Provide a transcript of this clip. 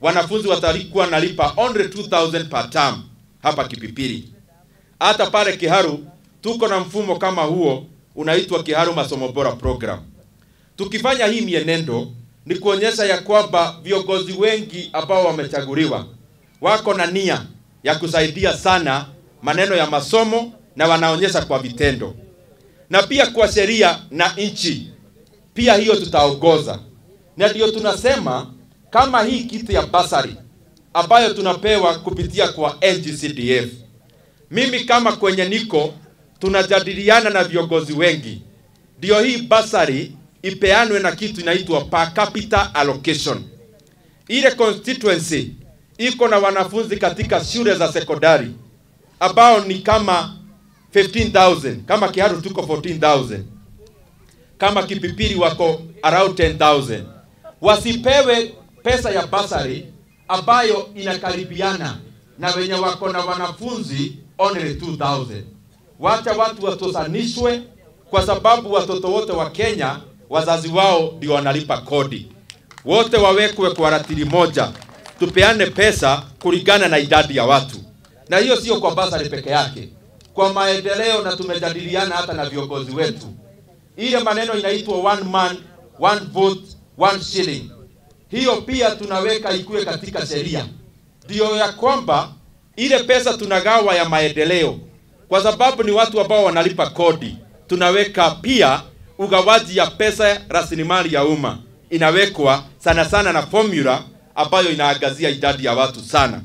wanafunzi watalikuwa nalipa only 2000 per term hapa Kipipiri. Hata pale Kiharu tuko na mfumo kama huo unaitwa Kiharu Masomo Bora Program. Tukifanya hii mienendo ni kuonyesha ya kwamba viongozi wengi ambao wamechaguliwa wako na nia ya kusaidia sana maneno ya masomo na wanaonyesha kwa vitendo, na pia kwa sheria na nchi pia hiyo tutaongoza, na ndio tunasema kama hii kitu ya basari ambayo tunapewa kupitia kwa NGCDF. Mimi kama kwenye niko tunajadiliana na viongozi wengi, ndio hii basari ipeanwe na kitu inaitwa per capita allocation. Ile constituency iko na wanafunzi katika shule za sekondari ambao ni kama 15000 kama Kiharu tuko 14000 kama Kipipiri wako around 10000 wasipewe pesa ya basari ambayo inakaribiana na wenye wako na wanafunzi only 2000 wacha watu watosanishwe kwa sababu watoto wote wa Kenya wazazi wao ndio wanalipa kodi. Wote wawekwe kwa ratili moja. Tupeane pesa kulingana na idadi ya watu. Na hiyo sio kwa basari peke yake. Kwa maendeleo na tumejadiliana hata na viongozi wetu. Ile maneno inaitwa one man one vote one shilling hiyo pia tunaweka ikuwe katika sheria. Ndio ya kwamba ile pesa tunagawa ya maendeleo kwa sababu ni watu ambao wanalipa kodi. Tunaweka pia ugawaji ya pesa rasilimali ya umma. Inawekwa sana sana na formula ambayo inaangazia idadi ya watu sana